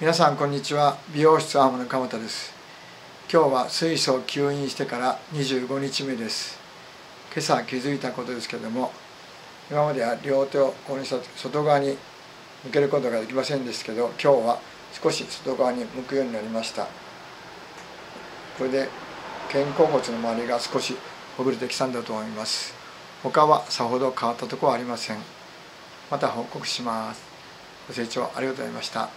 皆さんこんにちは。美容室アームの鎌田です。今日は水素を吸引してから25日目です。今朝気づいたことですけども今までは両手をこの外側に向けることができませんでしたけど今日は少し外側に向くようになりました。これで肩甲骨の周りが少しほぐれてきたんだと思います。他はさほど変わったところはありません。また報告します。ご清聴ありがとうございました。